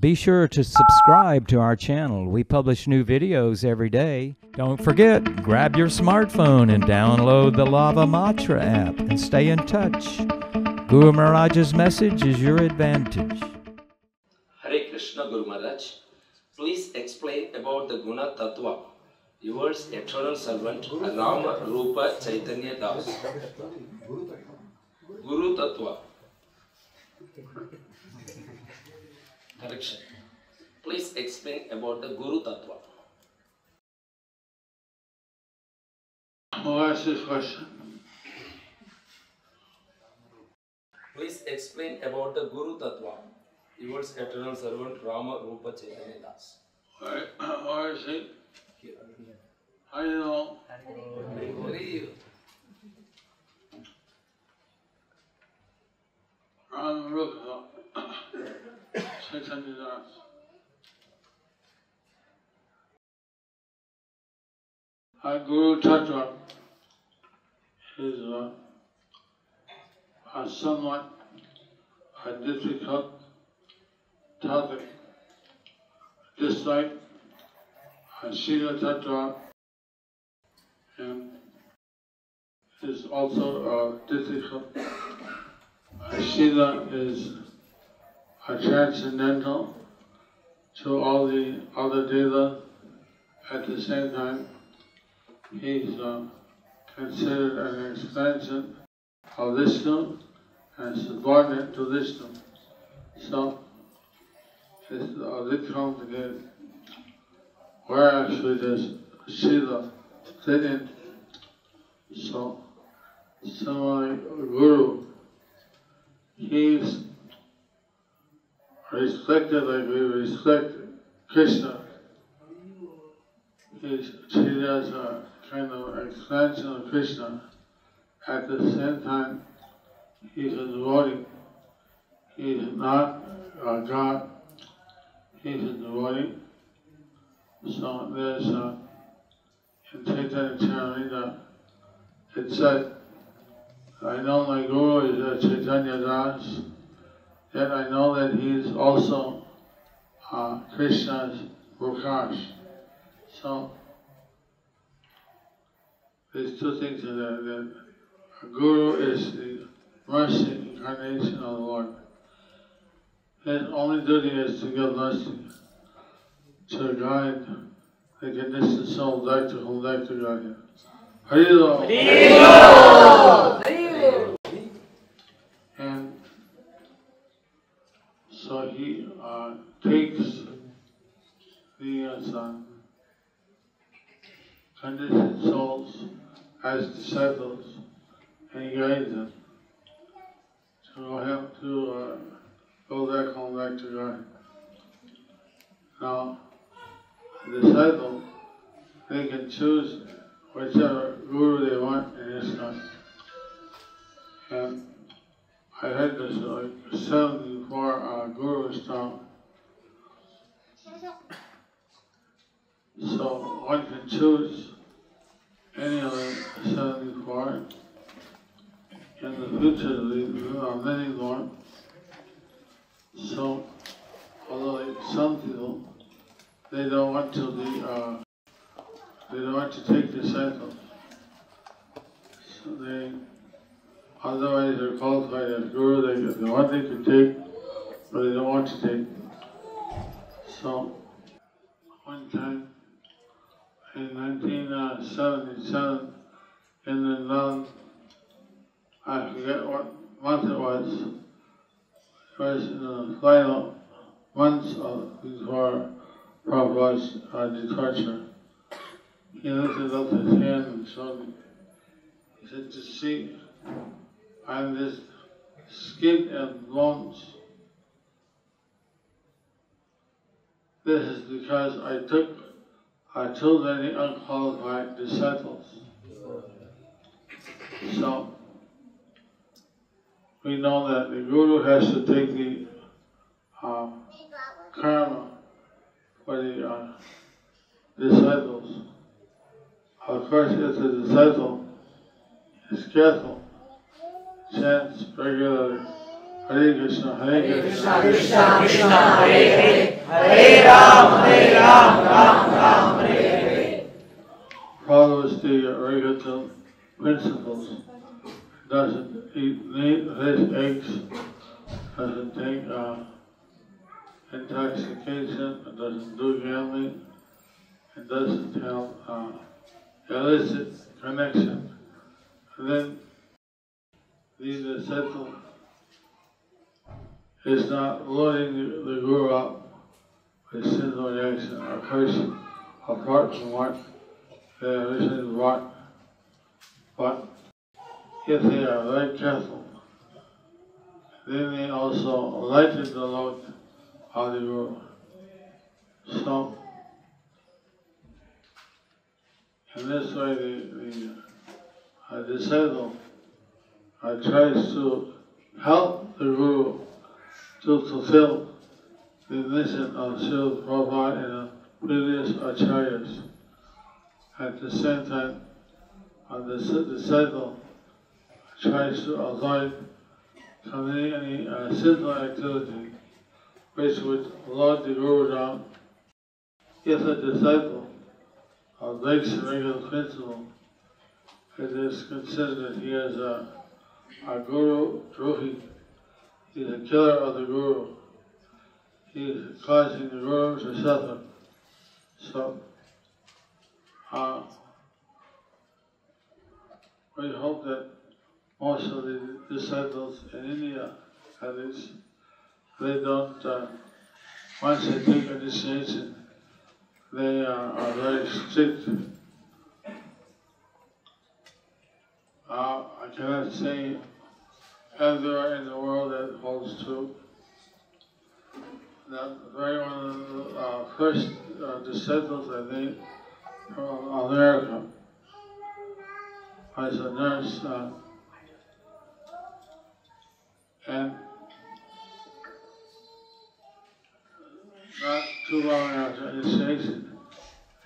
Be sure to subscribe to our channel. We publish new videos every day. Don't forget, grab your smartphone and download the Lava Matra app and stay in touch. Guru Maharaj's message is your advantage. Hare Krishna Guru Maharaj. Please explain about the Guna Tattva. Yours eternal servant Rama Rupa Chaitanya Das. Guru Tattva. Correction. Please explain about the Guru Tattva. Who asked this question? Please explain about the Guru Tattva. Yours eternal servant Rama Rupa Chaitanya Das. Where, where is he? How do you know? Hare Ram Rupa, Chaitanya Das. Our Guru Tattva is uh, a somewhat a difficult topic, just like a Shiva Tattva and um, is also uh, difficult. A Shiva is a transcendental to all the other Deva. At the same time, he's uh, considered an expansion of this Vishnu and subordinate to this Vishnu. So, it's a Vikram again. Where actually does Shiva fit in? So, similarly, Guru, he's respected like we respect Krishna. He's treated as a kind of expansion of Krishna. At the same time, he's a devotee. is not a god. He's a devotee. So there's uh, in Chaitanya Charitamrita, it said, I know my Guru is a Chaitanya Das, yet I know that he is also uh, Krishna's Prakash. So there's two things in there. That a Guru is the mercy incarnation of the Lord. His only duty is to give mercy, to guide the conditioned soul back to come back to God. Harilo! And so he uh, takes the uh, son, conditioned souls as disciples and guides them to help to uh, go back home back to God. Now, the disciple, they can choose whichever guru they want in this life. And I heard this like 74 uh, gurus talk. So one can choose any of the 74. In the future, there are many more. So, although some people, they don't want to be, uh, they don't want to take disciples. So they, otherwise they're qualified as guru, they, they want they could take, but they don't want to take. So, one time, in 1977, in the non, I forget what month it was, it was in the final months of before Prabhupada's uh, departure. He lifted up his hand and showed me. He said, to see, I'm this skin and bones. This is because I took I too many unqualified disciples. So, we know that the guru has to take the uh, karma for the uh, disciples. Of course, if the disciple is careful, chants regularly, Hare Krishna, Hare Krishna, Krishna Krishna Hare Hare Hare Ram Hare Ram Ram Ram Hare Hare. Follows the Arigato principles, doesn't eat meat, fish, eggs, doesn't take uh, intoxication, doesn't do gambling, and doesn't have uh, illicit connection. And then the disciple is not loading the, guru up with sinful reaction or curse apart from what they originally brought. But if they are very careful, they may also lighten the load of the guru. So, in this way, the, the uh, disciple uh, tries to help the guru to fulfill the mission of Srila Prabhupada and the previous acharyas. At the same time, uh, the disciple tries to avoid committing any uh, sinful activity which would load the guru down. If a disciple uh, breaks the regular principle, it is considered that he is a, a guru drohi. is a killer of the guru. He is causing the guru to suffer. So, uh, we hope that most of the disciples in India, at least, they don't, uh, once they take initiation, they uh, are very strict. Uh, I cannot say everywhere in the world that holds true. That very one of the uh, first uh, disciples, I think, from America, was a nurse, uh, Um, and not too long after initiation,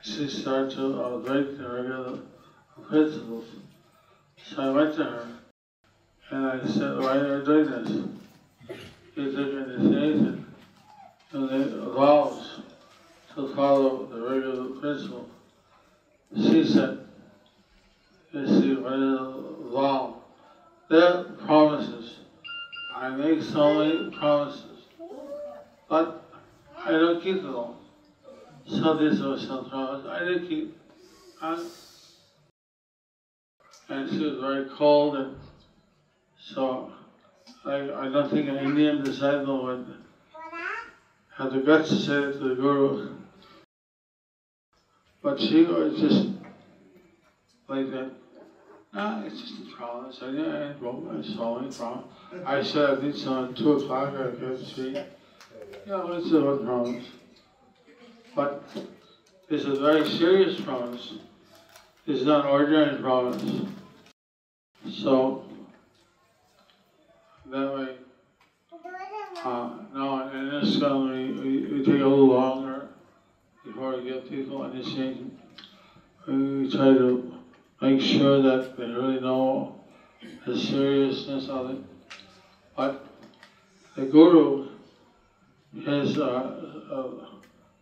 she started to break the regular principles. So I went to her and I said, why are you doing this? You took initiation and the vows to follow the regular principle. She said, you see, a vow? They're promises. I make so many promises, but I don't keep them. So this was some promise I didn't keep. And, and she was very cold, and so I, I don't think an Indian disciple would have the guts to say it to the Guru. But she was just like that. No, it's just a promise. I didn't broke my solemn promise. I said I did some at 2 o'clock, I could see. Yeah, it's a promise. But it's a very serious promise. It's not an ordinary promise. So, that way, uh, no, in this we, we, we take a little longer before we get people initiated. We try to make sure that they really know the seriousness of it. But the guru is uh, uh,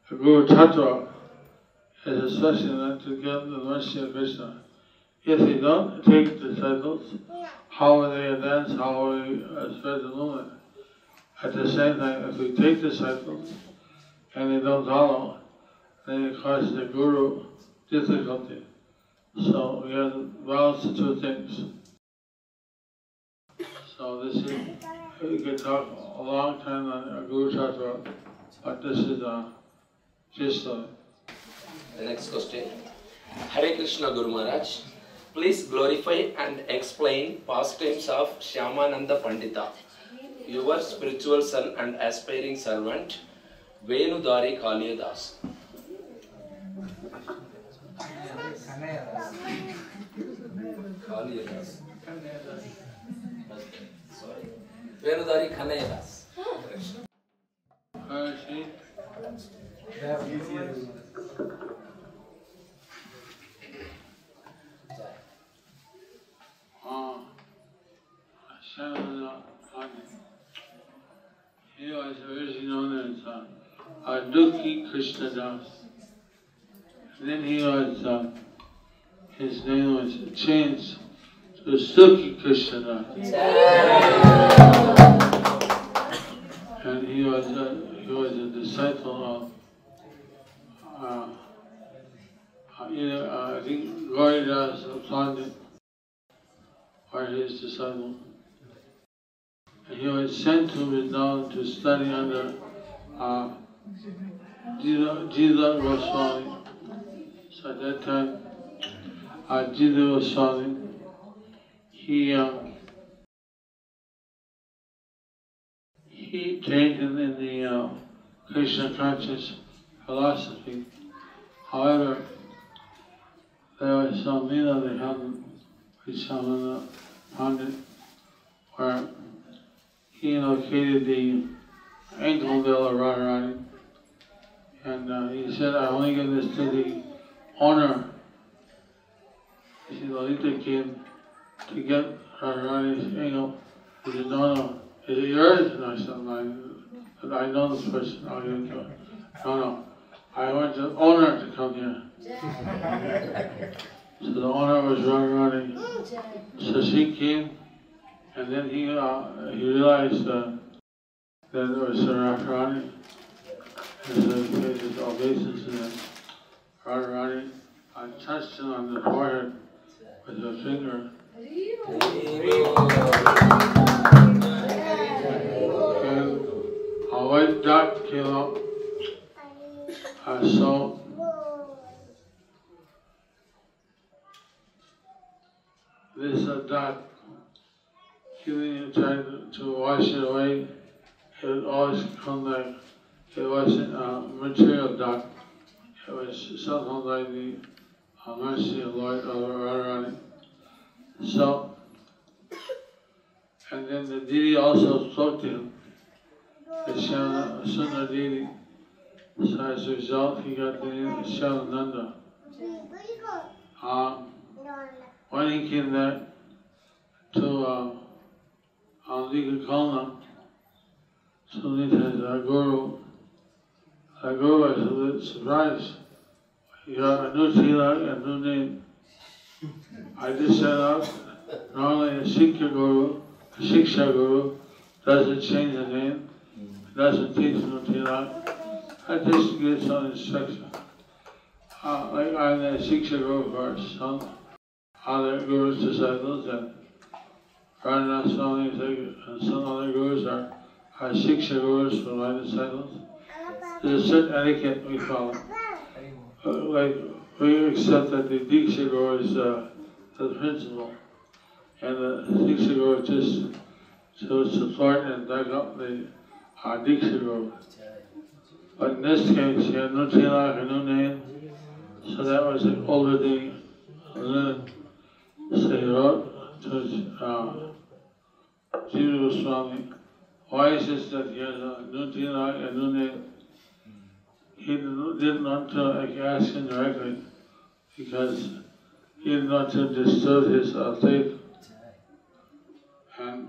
the guru tattva is especially meant to get the mercy of Krishna. If they don't take disciples, how will they advance? How will uh, spread the movement? At the same time, if we take disciples and they don't follow, then it causes the guru difficulty. So we have balance the two things. So this is, we could talk a long time on uh, Guru Tattva, but this is uh, uh, The next question. Hare Krishna Guru Maharaj, please glorify and explain pastimes of Shyamananda Pandita, your spiritual son and aspiring servant, Venudari Kaliyadas. Kaliyadas. Sorry. Venudari Khanaya Das. Percy, uh, Shamana Pandit. He was originally known as uh, Aduki Krishna Das. And then he was, uh, his name was changed to Krishna And he was a, he was a disciple of, uh, uh, you know, uh, I think Gauridas Pandit or his disciple. And he was sent to Vrindavan to study under uh, Jiva Goswami. So at that time, Jiva Goswami, he uh, he trained in, in the uh, Krishna conscious philosophy. However, there was some Leela they held with Shamana Pandit where he located the ankle bill of Radharani and uh, he said, I only give this to the owner. Lalita came to get Radharani's ankle. He said, no, no, is it yours? And I said, I, know this person, I'll give it to her. No, no, I want the owner to come here. So the owner was Radharani. So she came, and then he uh, he realized uh, that it was Radharani. And so he paid his obeisance to. Radharani I touched him on the forehead with her finger. And a white dot came. I saw this uh, dot giving it trying to, to wash it away. It always come like it wasn't a material dot. It was something like the uh, mercy Lord of Radharani. So, and then the deity also spoke to him, the Sundar deity. So as a result, he got the name Shyamananda. Um, when he came there to uh, Ambika Kalna, Sunita, our guru, our guru was a bit surprised. He got a new tila, a new name. I just set up, normally a Sikha guru, a Shiksha guru, doesn't change the name, doesn't teach no tila. I just give some instruction. Uh, like I'm a Shiksha guru for some other gurus' disciples and Radhanath Swami and some other gurus are, are Shiksha gurus for my disciples. There's a certain etiquette we follow. Uh, like we accept that the Diksha guru is uh, the principal and the Diksha guru just to support and back up the uh, Diksha. But in this case, he had no tilak, a no name, so that was an older thing. And then, so he wrote to uh, Jiva why is it that he has a new tilak, a new name? He didn't want to ask him directly because he want to disturb his uh, faith. And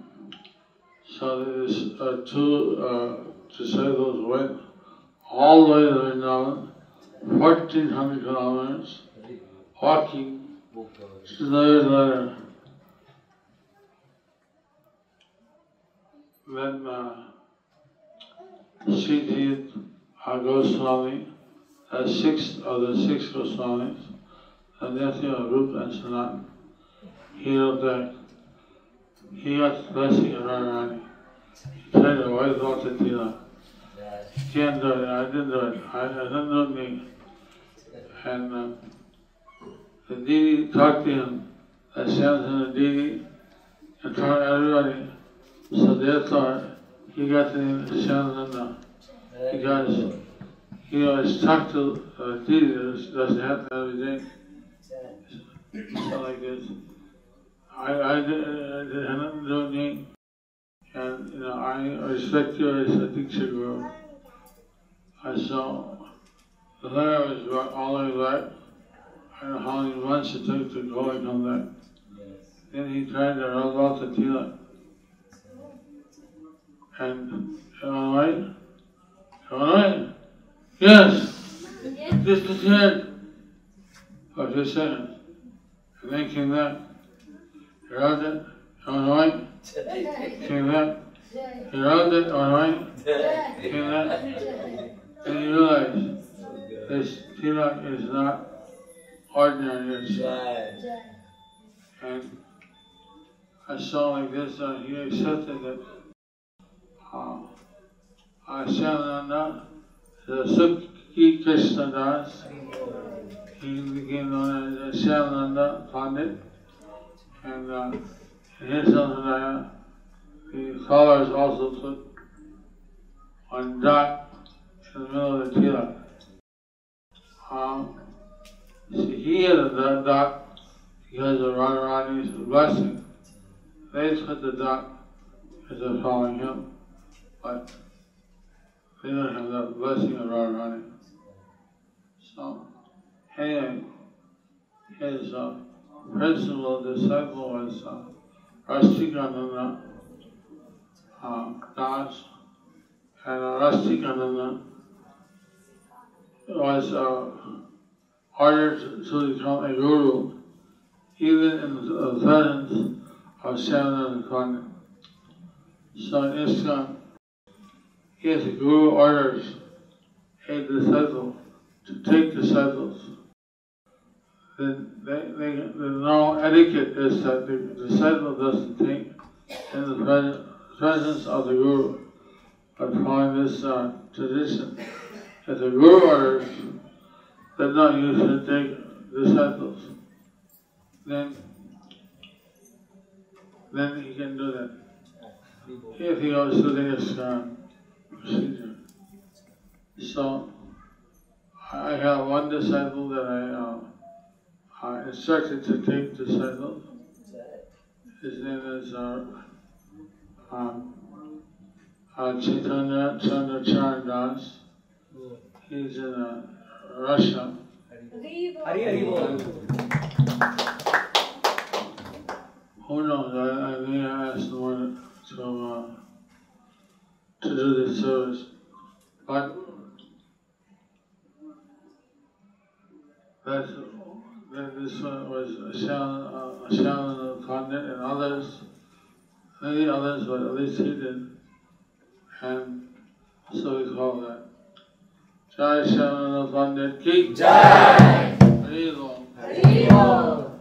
so these uh, two uh, disciples went all the way to Vrindavan, 1400 kilometers, walking to the. Then uh, Siddhi uh, Goswami, uh, sixth of the six Goswamis, of Rupa and Sanatan, he wrote that he got blessing of Radharani. He tried to wipe out the tila. Can't do it. I didn't do it. I, I didn't do me. And uh, the deity talked to him. I sent him the deity and told everybody. So therefore, he got the name Shyamananda because he was talked to uh, that doesn't happen every day. So like this. I, I did, I did nothing do. And you know, I respect you as a Diksha Guru. I saw the letter was all. I don't know how many months it took to go and come back. Then he tried to rub off the tilak. And, I right? I? Yes! A back. He rubbed it. Am I right? Came back. He rubbed it. Am I right? Came back. And you realize this tilak is not ordinary. It's, and I saw like this, uh, he accepted it. Uh, uh, Shyamananda, the Sukhi Krishna Das, he became known as Shyamananda Pandit, and uh, his Sampradaya, the scholars also put one dot in the middle of the tilak. Um, see, he had a dot because of Radharani's blessing. They put the dot as they're following him, but they don't have that blessing of Radharani. So, anyway, his uh, principal disciple was uh, Rasikananda uh, Das, and uh, Rasikananda was uh, ordered to become a guru, even in the presence of Shyamananda Pandit. So in ISKCON, the guru orders a disciple to take disciples, then they, they, the normal etiquette is that the disciple doesn't take in the presence, of the guru, but following this uh, tradition. If the guru orders that no, you should take disciples, then then he can do that. If he goes to the procedure. So I have one disciple that I uh, uh, instructed to take disciples. His name is uh, um, uh, Chaitanya Chandracharan Das. He's in uh, Russia. Hari Who knows? I, I may ask the one to uh, to do this service, but that's that this one was a Shaman, uh, a Shaman and others, many others, but at least he did, and so we call that. Jai Shaman Pandit Ki Jai. Hari Bol. Hari Bol.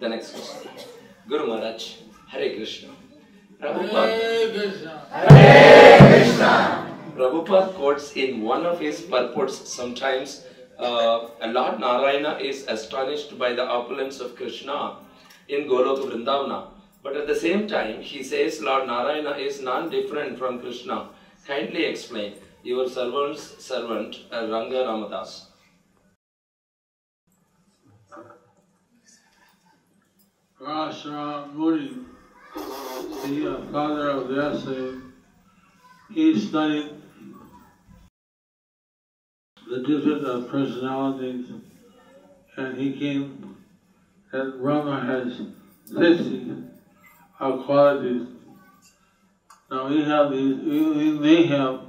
The next question. Guru Maharaj, Hare Krishna. Prabhupada, Hare Krishna. Hare Krishna. Prabhupada quotes in one of his purports sometimes uh, Lord Narayana is astonished by the opulence of Krishna in Goloka Vrindavana. But at the same time, he says Lord Narayana is non different from Krishna. Kindly explain. Your servant's servant, uh, Ranga Ramadas. Parashara Muni, the uh, father of the Vyasa, he studied the different uh, personalities and he came that Rama has 50 uh, qualities. Now we have these, we, we may have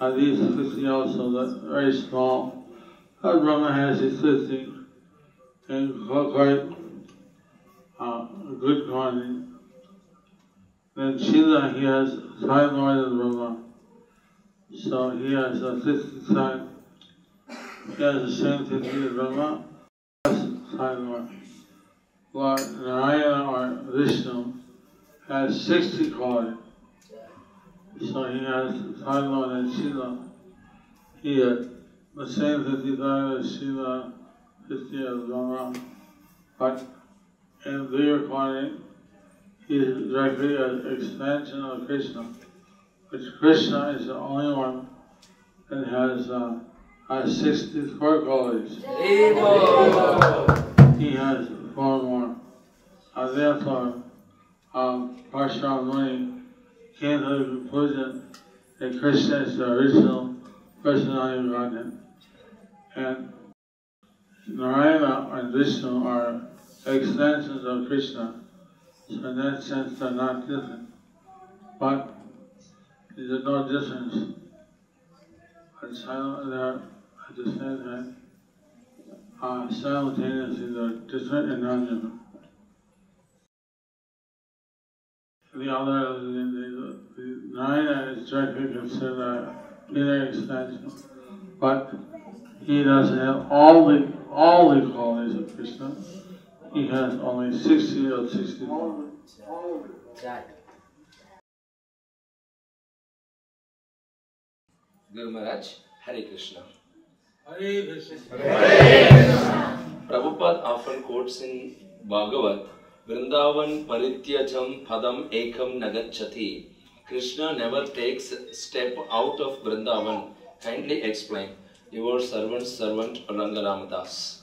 uh, these 50 also, that very small. But Rama has these 50 and quite uh, good quantity. Then Shiva, he has five more than Rama. So he has a 50 time. He has the same 50 as Rama, plus five more. Lord Narayana or Vishnu has 60 qualities. So he has five than Shiva. He had the same 55 as Shiva, 50 as Rama. But in quantity, he is directly an expansion of Krishna. Which Krishna is the only one that has uh, has 64 qualities. He has four more. Uh, therefore, um, Parshuram Muni came to the conclusion that Krishna is the original personality of Godhead. And Narayana and Vishnu are extensions of Krishna. So in that sense they're not different. But there's no difference. But silent, they're at the same time. Uh, simultaneously they're different and non-different. The other, the, the, the Narayana is directly considered linear extension, but he doesn't have all the all the qualities of Krishna. He has only sixty or sixty-four. Guru Maharaj, Hare Krishna. Hare Krishna. Prabhupada often quotes in Bhagavat, Vrindavan parityajam padam ekam nagachati. Krishna never takes step out of Vrindavan. Kindly explain. Your servant's servant Rangaramadas.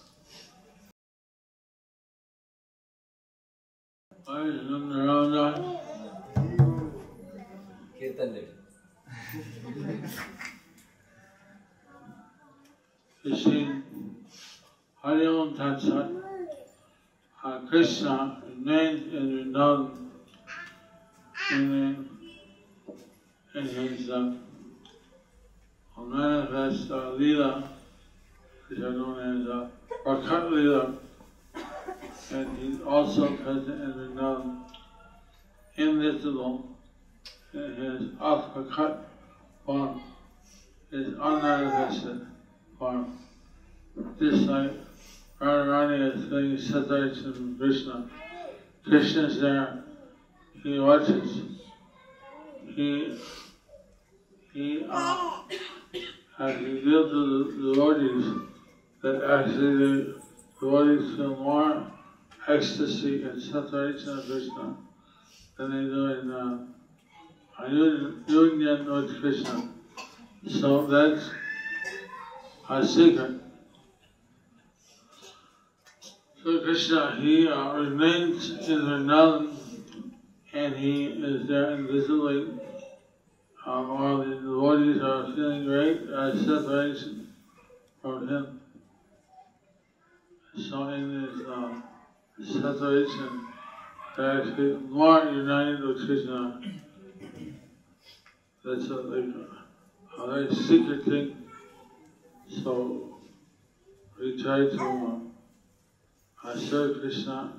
Kirtan You see, Hare Om Tat Sat, uh, Krishna remains in Vrindavan in, in his uh, manifest uh, Leela, which are known as uh, Prakat Leela, and he's also present in Vrindavan, invisible in his Aprakat form, his unmanifested form. This like Radharani is being separated from Krishna. Krishna is there, he watches, he, he uh, has revealed to the devotees that actually the devotees feel more ecstasy and separation of Krishna than they do in uh, with Krishna. So that's a secret. So Krishna, he uh, remains in Vrindavan and he is there invisibly um, while the devotees are feeling great uh, separation from him. So in this uh, separation, they're actually more united with Krishna. That's a, like a, very secret thing. So we try to uh, serve Krishna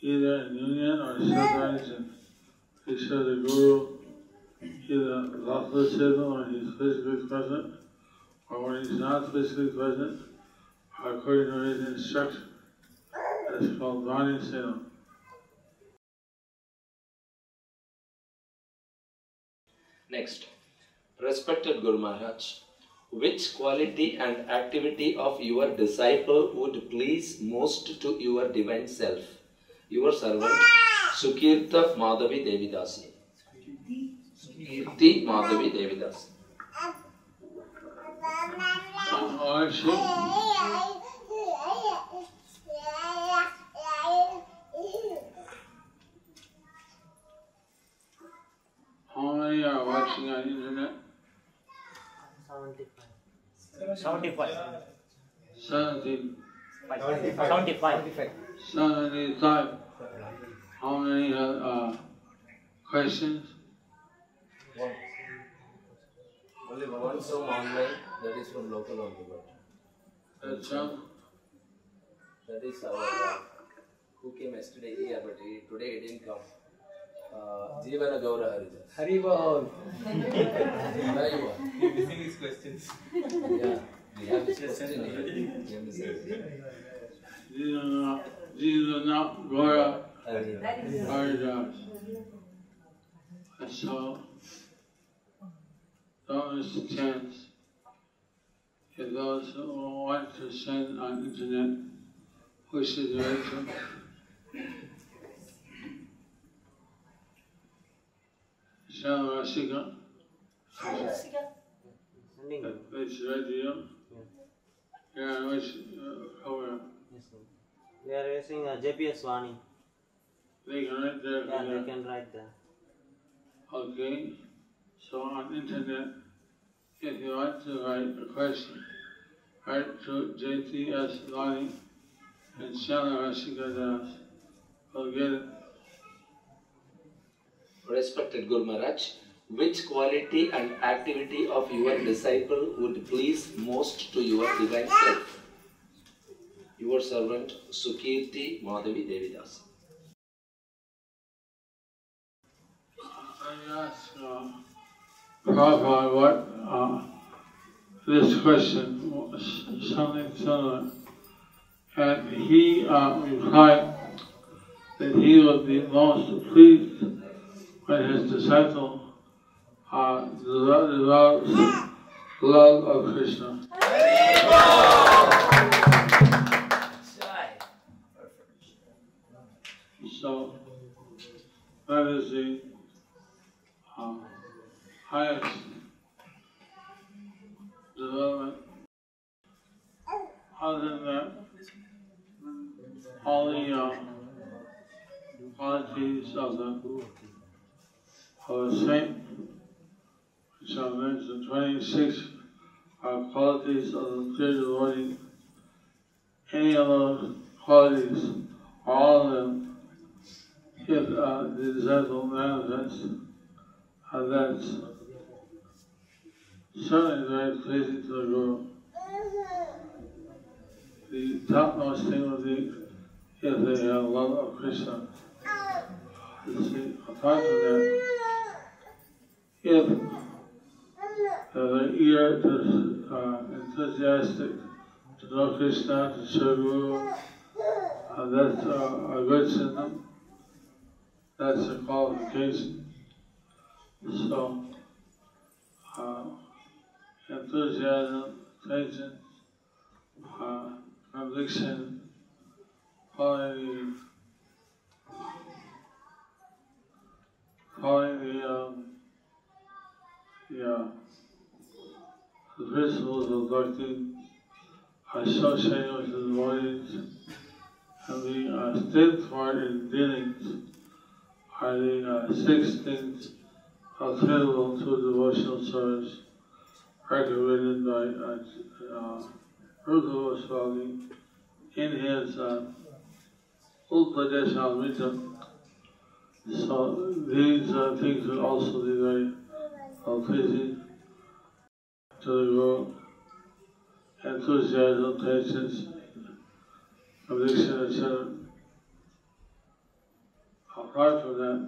either in union or separation. Serve the Guru either Vapu Seva when he's physically present or when he's not physically present according to his instruction. That's called Vani Seva. Next, respected Guru Maharaj, which quality and activity of your disciple would please most to your divine self? Your servant, Sukirta Madhavi Devidasi. Kirti Madhavi Devidasi. Uh, actually, how many are watching on internet? 75. 70, 75. 75. How many have uh, questions? Only one song online, that is from local only, but That's all. that is our, uh, who came yesterday here, but he, today he didn't come. Uh, Jeevana Gaura Haridas. Haribol. Where you are? missing his questions. Yeah, we have this question here. We have this question. These are not, these are not Gaura Haridas. Haridas. So, don't chance. If those who want to send on internet wishes direction, Send Rasika, Sending. which radio, yeah, which uh, program. Yes, sir. We are using uh, JPS Vani. They can write there. Yeah, they can write there. Okay. So on internet, if you want to write a question, write to JPS Vani and Shana Rashika Das. We'll get it. Respected Guru Maharaj, which quality and activity of your disciple would please most to your divine self? Your servant Sukirti Madhavi Devidas. I asked uh, Prabhupada what uh, this question was, something similar. And he uh, replied that he would be most pleased when his disciple uh, develops love of Krishna. So that is the uh, highest development. Other than that, all the uh, qualities of the a saint, which are mentioned, 26 are qualities of the pure devotee. Any of those qualities, all of them, if uh, the disciple manifests, uh, that's certainly very pleasing to the Guru. The topmost thing would be if they have love of Krishna. You see, apart from that, if they're eager to, uh, enthusiastic to know Krishna, to serve uh, that's uh, a good symptom. That's a qualification. So, uh, enthusiasm, patience, uh, conviction, following the, following the, um, uh, the principles of associating with the devotees, and being uh, steadfast in dealings are the uh, six things available to devotional service recommended by uh, uh, Rupa Goswami in his uh, Upadeshamrita. So these uh, things will also be very pleasing to the that,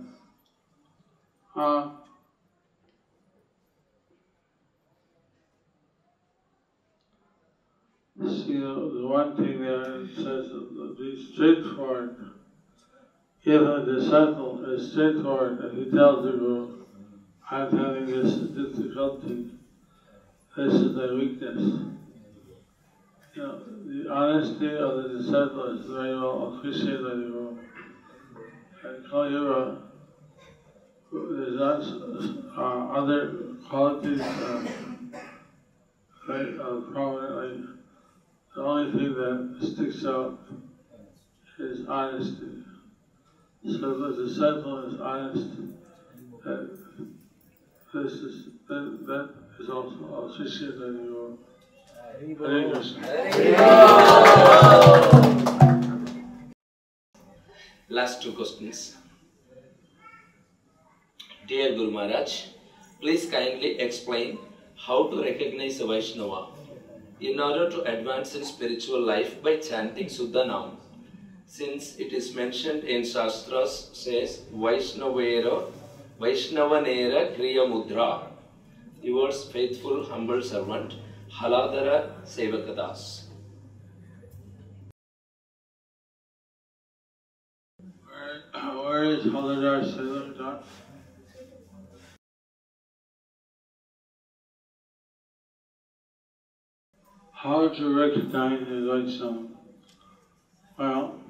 one thing it says that be straightforward. If a disciple is straightforward and he tells the Guru, I'm having this difficulty, this is my weakness. You know, the honesty of the disciple is very well appreciated. And Kalyuga, there's uh, other qualities uh, very uh, prominently. The only thing that sticks out is honesty. So the disciple is honest, this is that, that is also by the Guru. Hare. Last two questions. Dear Guru Maharaj, please kindly explain how to recognize a Vaishnava in order to advance in spiritual life by chanting Suddhanam. Since it is mentioned in Shastras says Vaishnavera, Vaishnavanera Kriya Mudra. Yours faithful humble servant Haladara Sevakadas. Where, is Haladar Sevakadar? How to recognize the Vaishnava? Well,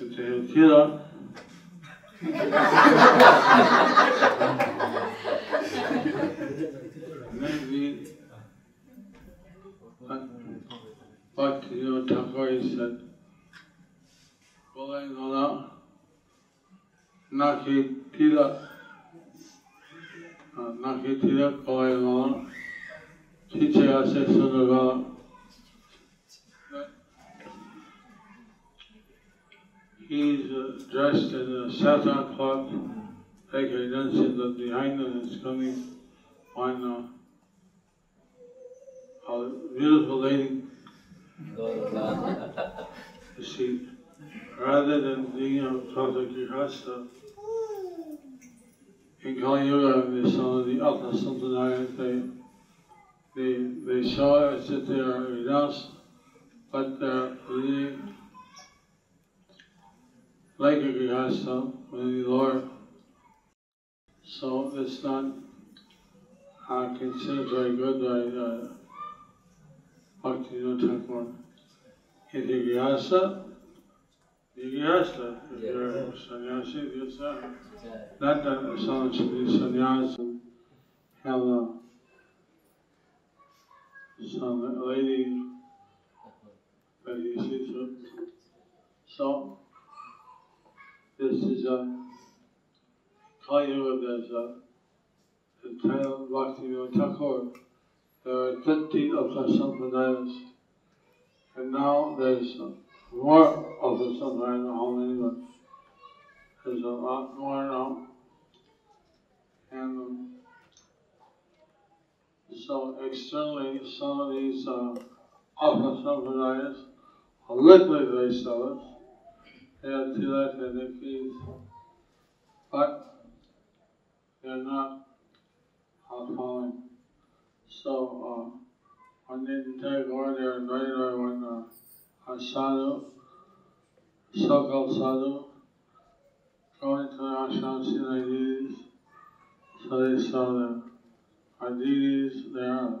if they have Maybe ја what you Takoi said, Bolai Nola, Naki Tila, Naki Tila Kolai Nola, Chiche He's uh, dressed in a satin cloth, like I see that behind him is coming on a beautiful lady. See, rather than being a Prabhupada in Kali Yuga, they saw the Atma Sampradaya, they, they, they saw it that they are Vidas, but they're really like a Grihastha, really Lord. So it's not uh, considered very good by uh, Bhakti Thakur. If you're Grihastha, you're Grihastha. If you're a sannyasi, you're sannyasi. Not that someone should be sannyas and have a, some lady that you see through. So, this is a Kali Yuga, there's a entitled Bhakti Thakur. There are 50 of the Sampradayas. And now there's more of the Sampradaya, how many, but there's a lot more now. And um, so externally, some of these uh, Alpha Sampradayas are liquid Vaishnavas. They have Tilak and their keys, but they're not following. So, uh, one day the Thakur, they were invited by one uh, a sadhu, so-called sadhu, going to the ashram, see the deities. So they saw the our deities there.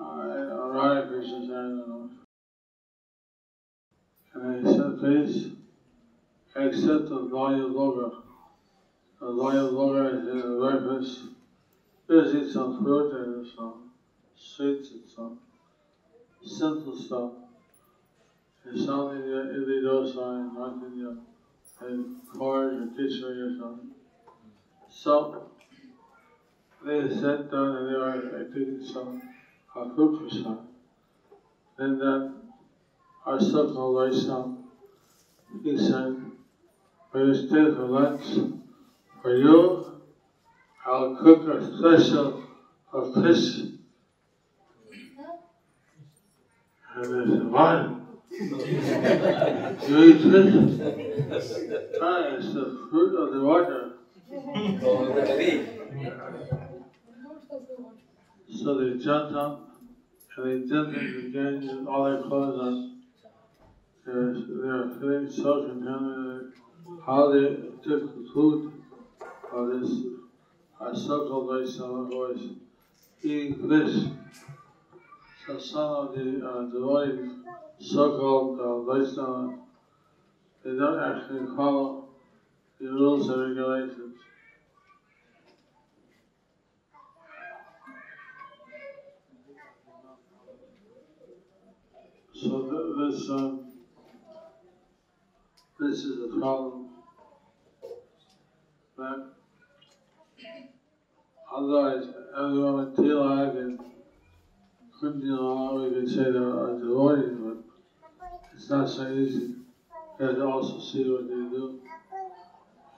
Uh, Radha Krishna said, Please accept the loyal lover. The loyal lover is a breakfast. Eat some fruit and some sweets and some simple stuff. And some in idli dosa and not in the and or khichdi or something. So they sat down and they were taking some uh, fruit for some. And then our so-called Vaishnava, he said, when you stay for lunch, for you, I'll cook a special of fish. And they said, what? you eat fish? Ah, it's the fruit of the water. So they jumped up and they gently began with all their clothes on. They're, they're feeling so contaminated. How they took the food of this uh, so-called who was eating fish. So some of the uh, devotees, so-called uh, Vaishnava, they don't actually follow the rules and regulations. So th- this um, this is a problem that otherwise everyone would Tilak and Kundina, we could say are devotees, but it's not so easy. You have to also see what they do.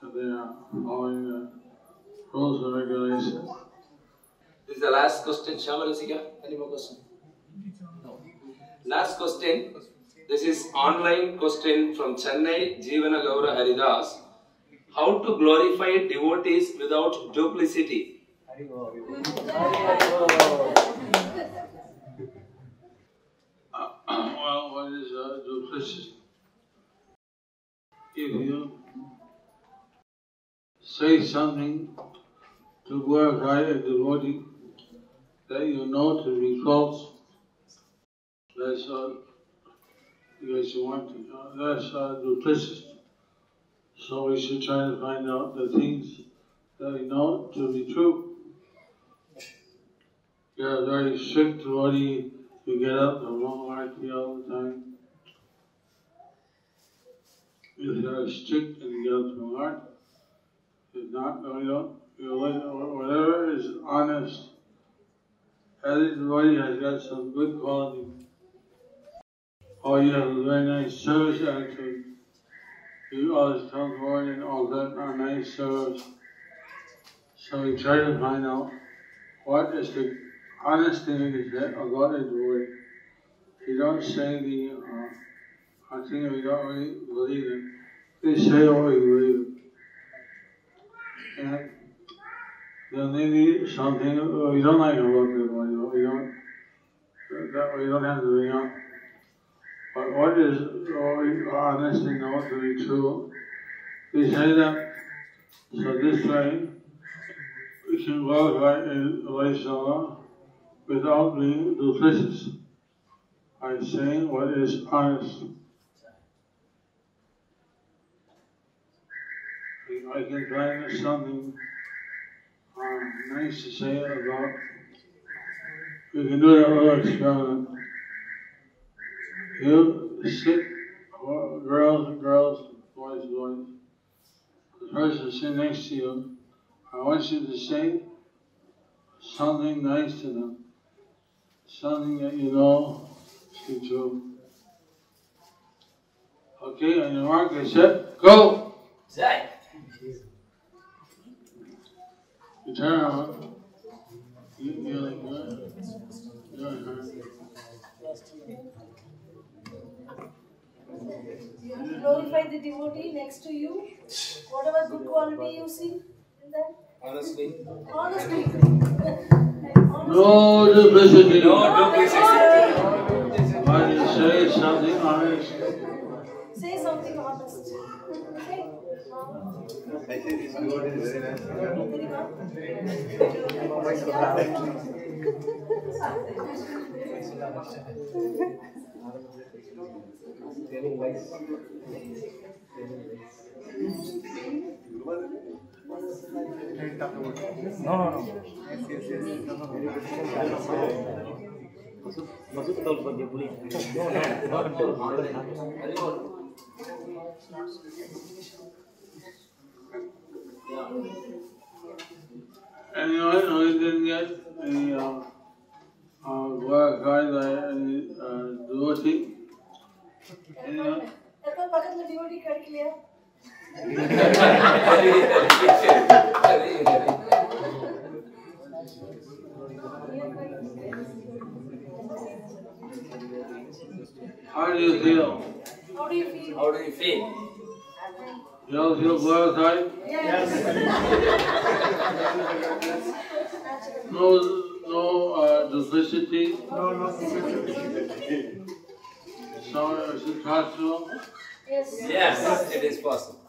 If they are following the rules and regulations. This is the last question. Shamarasika, any more question? No. Last question. This is online question from Chennai, Jeevana Gaura Haridas. How to glorify devotees without duplicity? well, what is uh, duplicity? If you say something to glorify a devotee that you know to be false, that's uh, because you want to, uh, that's uh, duplicity. So we should try to find out the things that we know to be true. You're a very strict devotee, you get up and wrong arti all the time. If you're strict and you get up to art, not, we don't, you know, whatever is honest, everybody has got some good quality. Oh, you have a very nice service attitude. You always come forward and all that nice service. So we try to find out what is the honest thing is that about it word. You don't say the uh, I think we don't really believe it. They say what we believe. And then maybe something we don't like about everybody, but we don't that we don't have to bring up. But what is honest and know to be true? We say that so this way we can glorify Allah without being duplicitous by saying what is honest. I can find something uh, nice to say about. We can do a little experiment. You sit, girls and girls, boys and boys. The person sitting next to you, I want you to say something nice to them, something that you know is true. Okay, on your mark, get set, go! Zay. You turn around. You, you're like, what? You're like, huh? You glorify the devotee next to you. Whatever good quality you see in them. Honestly. Honestly. No duplicity. No duplicity. Why do you say something honest? Say something honest. Training lights. No, no, no. Yes, yes, yes. Masood तौर पर ये बोली no no no no no no ले devotee कर लिया. How do you feel? How do you feel? How do you feel? You all feel glorified? Yes. No, no uh, duplicity? So is it possible? Yes. Yes, it is possible.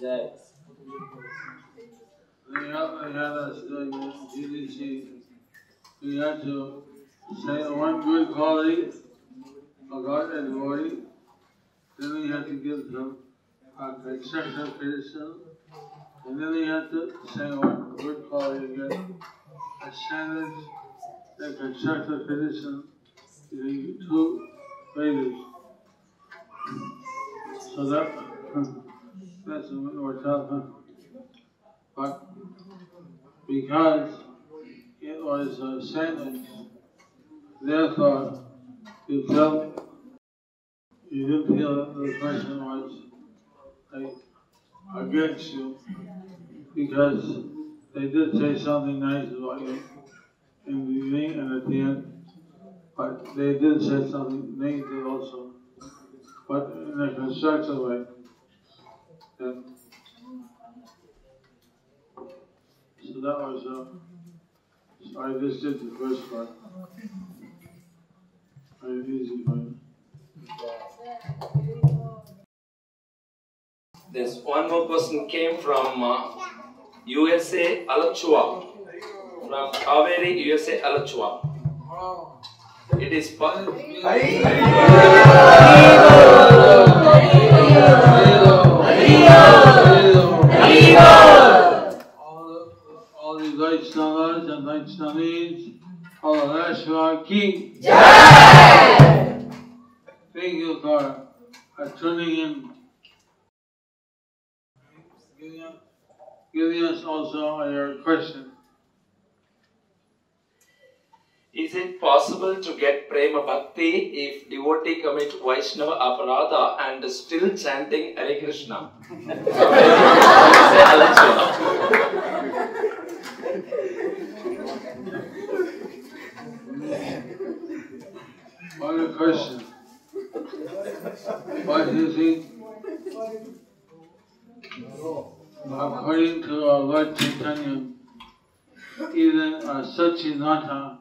Jai. We have, we have us doing GDC. We have to say one good quality about everybody. Then we have to give them a constructive criticism. And then we have to say one good quality again. Sentence, a constructive criticism, the two ladies. So that, that's what we're talking but because it was a sentence, therefore you felt you didn't feel that the person was like against you because they did say something nice about you in the beginning and at the end, but they did say something negative also, but in a constructive way. And So that was, uh, so I just did the first part. Very easy you. This one more question came from uh, USA Alachua. From Kaveri, USA Alachua. It is po- All, the, all Vaishnavas and Vaishnavis, all the Rashva King. Thank you for uh, tuning in. Giving up giving us also your question. Is it possible to get prema bhakti if devotee commit Vaishnava aparadha and still chanting Hare Krishna? Say What a question. What do you think? According to our Lord Chaitanya, even uh, Sachimata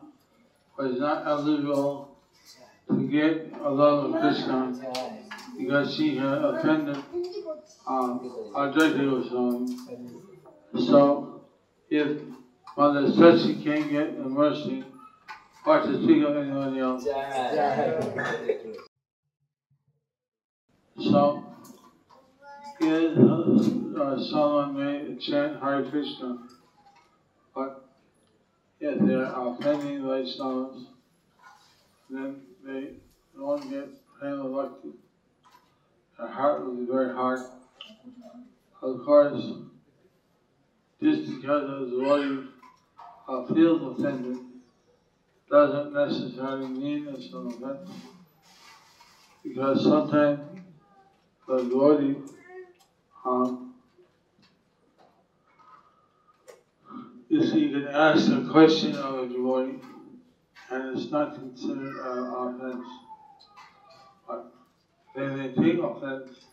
was not eligible to get a love of Krishna because she had offended um, Advaita Goswami. So, if Mother Sachi can't get the mercy, what to speak of anyone else? So, uh, someone may chant Hare Krishna, but if they are offending Vaishnavas, then they won't get prema bhakti. Their heart will be very hard. Of course, just because a devotee uh, feels offended doesn't necessarily mean it's an offense. Because sometimes the devotee um, you see, you can ask a question of a devotee, and it's not considered an offense. But they may take offense.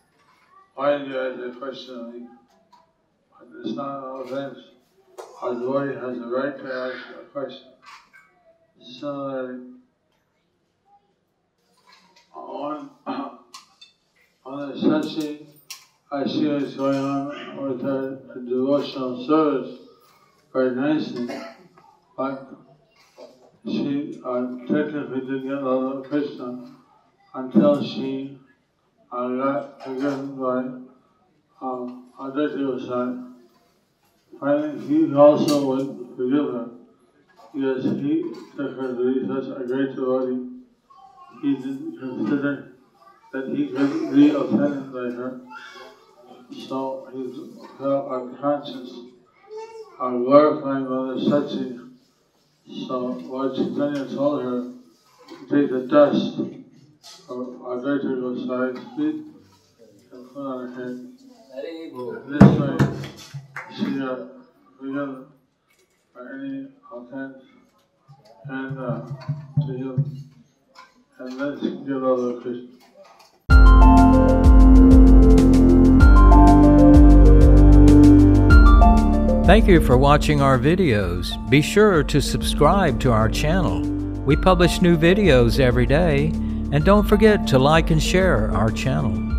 Why did you ask a question of? But it's not an offense. A devotee has a right to ask a question. Similarly, uh, on, on the Sachi, I see what's going on with her devotional service very nicely, but she uh, technically didn't get of Krishna until she uh, got forgiven by um, Advaita Goswami. Finally, he also would forgive her Yes, he took her to be such a great devotee. He didn't consider that he could be offended by her. So he felt unconscious of glorifying Mother Sachi. So Lord Chaitanya told her to take the dust of Advaita Goswami's feet and put on her head. This way she got forgiven for any offense and uh, to him. And let's give all the Krishna. Thank you for watching our videos. Be sure to subscribe to our channel. We publish new videos every day. And don't forget to like and share our channel.